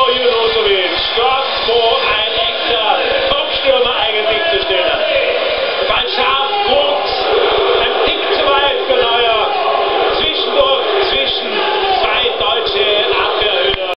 Oh, you know, so